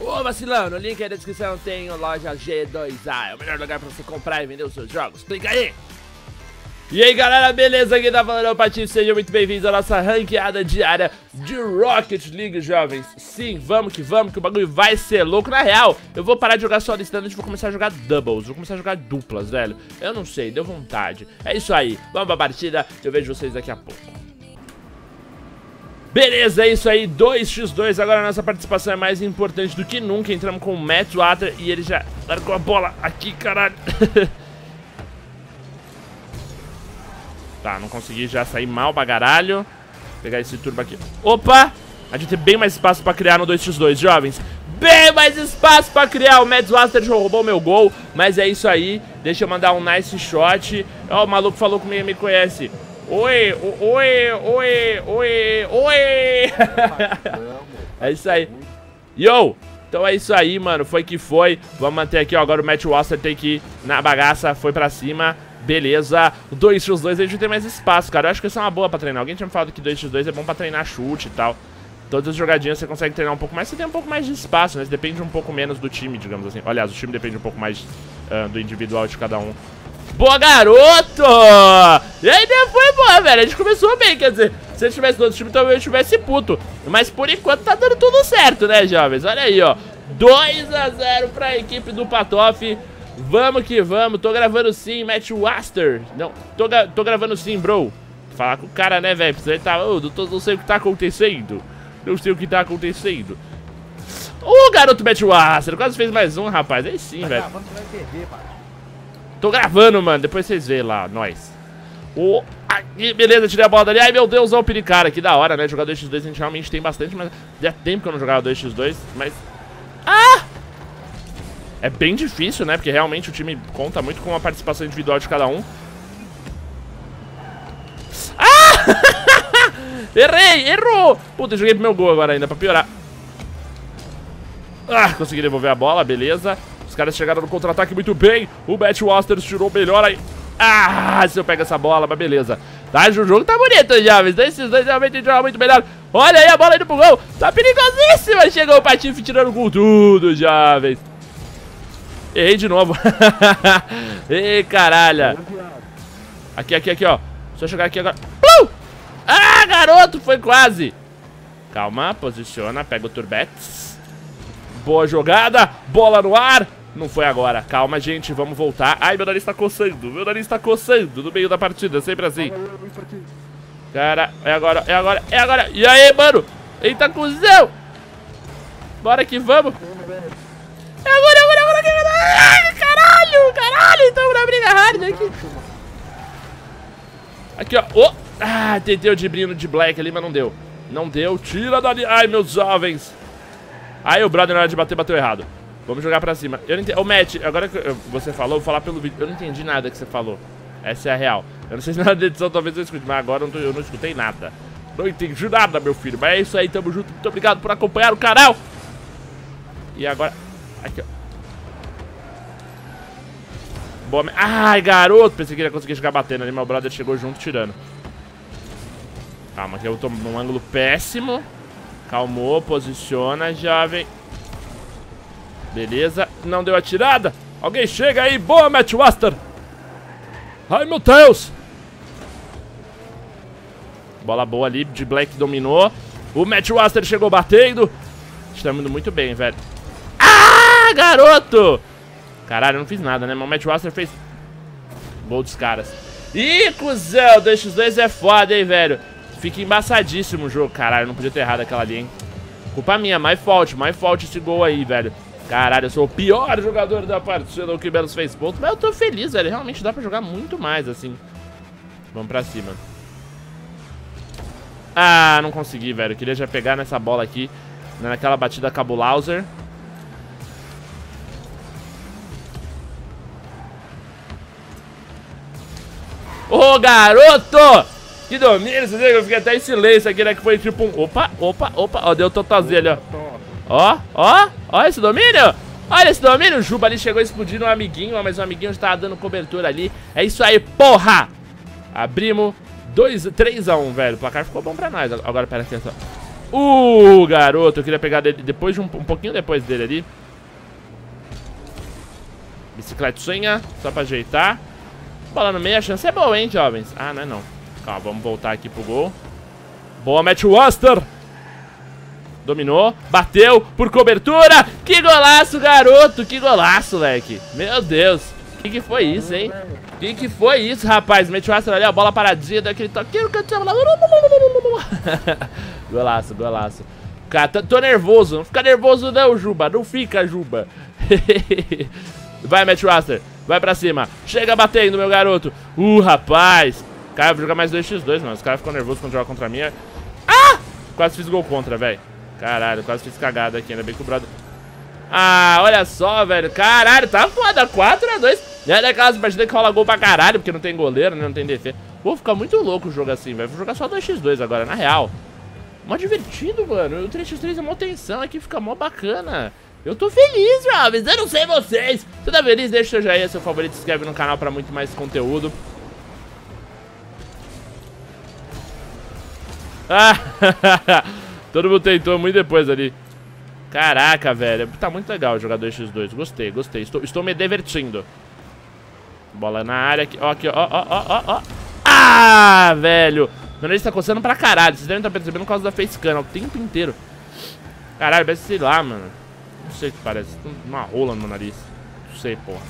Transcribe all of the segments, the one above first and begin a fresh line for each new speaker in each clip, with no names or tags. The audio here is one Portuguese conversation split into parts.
Ô vacilão, no link aí da descrição tem o loja G2A, é o melhor lugar pra você comprar e vender os seus jogos. Clica aí! E aí galera, beleza? Aqui tá falando o Patinho, sejam muito bem-vindos à nossa ranqueada diária de Rocket League, jovens Sim, vamos que vamos, que o bagulho vai ser louco Na real, eu vou parar de jogar só standard e vou começar a jogar doubles Vou começar a jogar duplas, velho Eu não sei, deu vontade É isso aí, vamos pra partida, eu vejo vocês daqui a pouco Beleza, é isso aí, 2x2, agora a nossa participação é mais importante do que nunca. Entramos com o Matt Water e ele já largou a bola aqui, caralho. Tá, não consegui já sair mal pra caralho. Vou pegar esse turbo aqui. Opa! A gente tem bem mais espaço pra criar no 2x2, jovens. Bem mais espaço pra criar. O Mads Waster já roubou meu gol Mas é isso aí. Deixa eu mandar um nice shot. Ó, oh, o maluco falou me, me conhece Oi, oi, oi, oi, oi. é isso aí. Yo! Então é isso aí, mano. Foi que foi. Vamos manter aqui, ó. Agora o Matt Wasser tem que ir na bagaça. Foi pra cima. Beleza. 2x2 a gente tem mais espaço, cara. Eu acho que isso é uma boa pra treinar. Alguém tinha me falado que 2x2 é bom pra treinar chute e tal. Todas as jogadinhas você consegue treinar um pouco mais. Você tem um pouco mais de espaço, né? Você depende um pouco menos do time, digamos assim. Aliás, o time depende um pouco mais uh, do individual de cada um. Boa, garoto! E a ideia foi boa, velho. A gente começou bem, quer dizer, se ele tivesse no outro time, talvez eu estivesse puto. Mas por enquanto tá dando tudo certo, né, jovens? Olha aí, ó. 2 a 0 pra equipe do Patoff. Vamos que vamos. Tô gravando sim, Matt Waster. Não, tô, tô gravando sim, bro. Falar com o cara, né, velho? Você tá. Oh, não, tô, não sei o que tá acontecendo. Não sei o que tá acontecendo. Ô, uh, garoto Matt Waster. Quase fez mais um, rapaz. Aí sim, velho. Tô gravando, mano. Depois vocês veem lá, nós. Oh, aqui, beleza, tirei a bola dali. Ai, meu Deus, olha o Piricara. Que da hora, né? Jogar 2x2 a gente realmente tem bastante, mas já tempo que eu não jogava 2x2, mas... Ah! É bem difícil, né? Porque realmente o time conta muito com a participação individual de cada um. Ah! Errei! Errou! Puta, joguei pro meu gol agora ainda, pra piorar. Ah, consegui devolver a bola, beleza. Os caras chegaram no contra-ataque muito bem. O Matt Wasters tirou melhor aí. Ah, se eu pego essa bola, mas beleza. Tá, o jogo tá bonito, jovens. Esses dois realmente jogam muito melhor. Olha aí a bola indo pro gol. Tá perigosíssima. Chegou o Patife tirando com tudo, jovens. Errei de novo. Ei, caralho. Aqui, aqui, aqui, ó. Só jogar aqui agora. Uh! Ah, garoto, foi quase. Calma, posiciona, pega o Turbetes. Boa jogada, bola no ar. Não foi agora. Calma, gente, vamos voltar. Ai, meu nariz tá coçando. Meu nariz tá coçando no meio da partida, sempre assim. Cara, é agora, é agora, é agora. E aí, mano? Eita, cuzão! Bora que vamos. É agora, é agora, é agora. Ai, caralho, caralho. Estamos na briga hard aqui. Aqui, ó. Oh. Ah, tentei o dribrino de Black ali, mas não deu. Não deu. Tira dali. Ai, meus jovens. Aí o brother na hora de bater, bateu errado. Vamos jogar pra cima. Eu não entendi. Ô, Matt, agora que você falou, vou falar pelo vídeo. Eu não entendi nada que você falou. Essa é a real. Eu não sei se na edição talvez eu escute, mas agora eu não, eu não escutei nada. Não entendi nada, meu filho. Mas é isso aí, tamo junto. Muito obrigado por acompanhar o canal. E agora... Aqui, ó. Boa... Ai, garoto. Pensei que ele ia conseguir chegar batendo ali, mas o brother chegou junto tirando. Calma, que eu tô num ângulo péssimo. Calmou, posiciona, jovem. Beleza, não deu a tirada. Alguém chega aí, boa, Matt Waster. Ai, meu Deus. Bola boa ali, de Black dominou. O Matt Waster chegou batendo. Estamos indo muito bem, velho. Ah, garoto. Caralho, eu não fiz nada, né? Mas o Matt Waster fez gol dos caras. Ih, cuzão, 2x2 é foda, hein, velho. Fica embaçadíssimo o jogo. Caralho, não podia ter errado aquela ali, hein. Culpa minha, mais fault, mais fault esse gol aí, velho. Caralho, eu sou o pior jogador da partida, o que Belos fez ponto. Mas eu tô feliz, velho. Realmente dá pra jogar muito mais, assim. Vamos pra cima. Ah, não consegui, velho. Eu queria já pegar nessa bola aqui. Né, naquela batida cabulauser. Ô, garoto! Que domínio, você que eu fiquei até em silêncio aqui, né? Que foi tipo um... Opa, opa, opa. Ó, deu totalzinho ali, ó. Ó, ó, ó esse domínio. Olha esse domínio. O Juba ali chegou explodindo um amiguinho, mas o amiguinho já tava dando cobertura ali. É isso aí, porra. Abrimos 2, 3 a 1, velho. O placar ficou bom pra nós. Agora, pera aqui, só. Uh, garoto, eu queria pegar dele depois de um, um pouquinho depois dele ali. Bicicletinha, só pra ajeitar. Bola no meio, a chance é boa, hein, jovens? Ah, não é não. Calma, vamos voltar aqui pro gol. Boa, Matt Waster. Dominou, bateu por cobertura. Que golaço, garoto. Que golaço, leque. Meu Deus. Que que foi isso, hein? Que que foi isso, rapaz? Matt Waster ali, a bola paradinha, daquele toquinho. golaço, golaço. Cara, tô, tô nervoso. Não fica nervoso não, Juba. Não fica, Juba. Vai, Matt Waster. Vai pra cima. Chega batendo, meu garoto. Uh, rapaz. Cara, vou jogar mais 2x2, mano. Os caras ficam nervosos quando jogam contra mim. Ah! Quase fiz gol contra, velho. Caralho, quase fiz cagada aqui. Ainda bem que o brother... Ah, olha só, velho. Caralho, tá foda. 4x2. É daquelas partidas que rola gol pra caralho, porque não tem goleiro, né? Não tem defesa. Vou ficar muito louco o jogo assim, velho. Vou jogar só 2x2 agora, na real. Mó divertido, mano. O 3x3 é mó tensão aqui, fica mó bacana. Eu tô feliz, jovens. Eu não sei vocês. Você tá feliz? Deixa seu joinha, seu favorito, se inscreve no canal pra muito mais conteúdo. Ah, todo mundo tentou muito depois ali. Caraca, velho. Tá muito legal o jogador X2. Gostei, gostei. Estou, estou me divertindo. Bola na área aqui. Ó, aqui, ó, ó, ó, ó. Ah, velho. Meu nariz tá coçando pra caralho. Vocês devem estar percebendo por causa da facecam o tempo inteiro. Caralho, parece sei lá, mano. Não sei o que parece. Uma rola no meu nariz. Não sei, porra.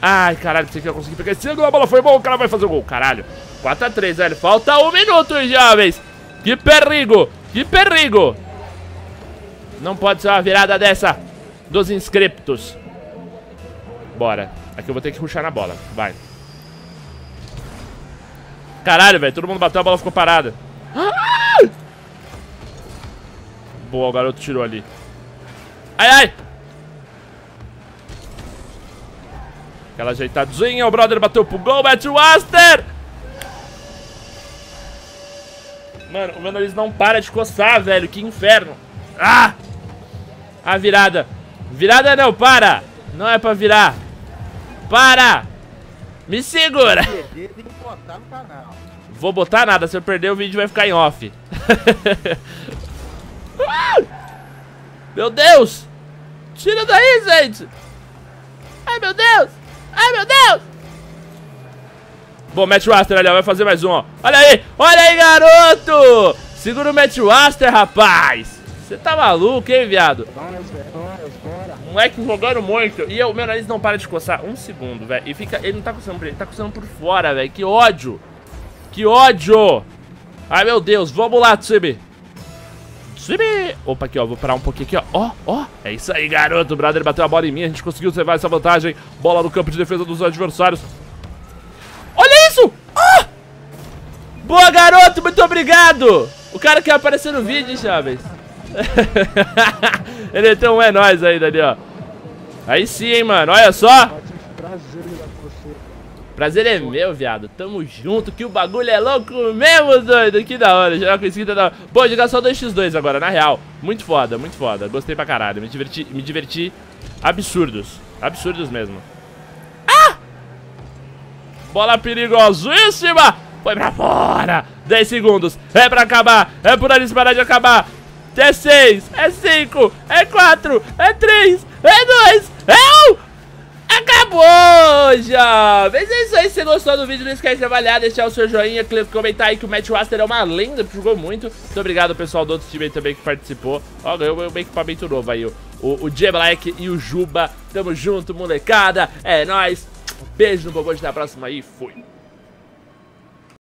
Ai, caralho, sei que eu consegui pegar esse ângulo. A bola foi boa, o cara vai fazer o gol. Caralho. 4x3, velho. Falta um minuto, jovens. Que perigo. Que perigo. Não pode ser uma virada dessa dos inscriptos. Bora. Aqui eu vou ter que ruxar na bola. Vai. Caralho, velho. Todo mundo bateu, a bola ficou parada. Ah! Boa, o garoto tirou ali. Ai, ai. Aquela ajeitadinha, o brother bateu pro gol, mete o Aster. Mano, o meu nariz não para de coçar, velho, que inferno. Ah! A virada. Virada não, para. Não é pra virar. Para. Me segura. Vou botar nada, se eu perder o vídeo vai ficar em off. Meu Deus! Tira daí, gente! Ai, meu Deus! Ai, meu Deus! Bom, Match Waster ali, ó, vai fazer mais um, ó. Olha aí! Olha aí, garoto! Segura o Match Waster, rapaz! Você tá maluco, hein, viado? Moleque jogando muito. E o meu nariz não para de coçar. Um segundo, velho. E fica. Ele não tá coçando por ele, tá coçando por fora, velho. Que ódio! Que ódio! Ai, meu Deus, vamos lá, Tsibi. Opa, aqui, ó, vou parar um pouquinho aqui, ó. Ó, ó, é isso aí, garoto. O brother bateu a bola em mim, a gente conseguiu levar essa vantagem. Bola no campo de defesa dos adversários. Olha isso! Ah! Boa, garoto, muito obrigado! O cara quer aparecer no vídeo, Chaves. Ele tem um é nóis ainda ali, ó. Aí sim, hein, mano, olha só. Prazer é meu, viado. Tamo junto, que o bagulho é louco mesmo, doido. Que da hora. Jogar com esquina da hora. Pô, jogar só 2x2 agora, na real. Muito foda, muito foda. Gostei pra caralho. Me diverti, me diverti absurdos. Absurdos mesmo. Ah! Bola perigosíssima. Foi pra fora. 10 segundos. É pra acabar. É por ali parar de acabar. É 6. É 5. É 4. É 3. É 2. É 1. Acabou, jovens! É isso aí, se você gostou do vídeo, não esquece de avaliar, deixar o seu joinha, comentar aí que o Matt Waster é uma lenda, jogou muito. Muito obrigado ao pessoal do outro time aí também que participou. Ó, ganhou um equipamento novo aí, o, o, J Black e o Juba. Tamo junto, molecada. É nóis. Beijo no bobo, até a próxima e fui.